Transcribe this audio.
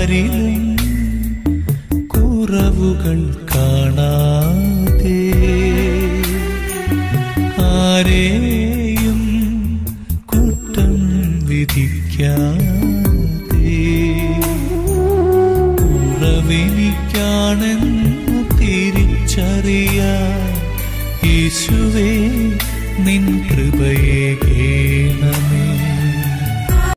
ആരിലും കുറവുകൾ കാണാതെ ആരെയും കുറ്റം വിധിക്കാതെ കുറവെനിക്കാണെന്നു തിരിച്ചറിയാൻ യേശുവേ നിൻ കൃപയെ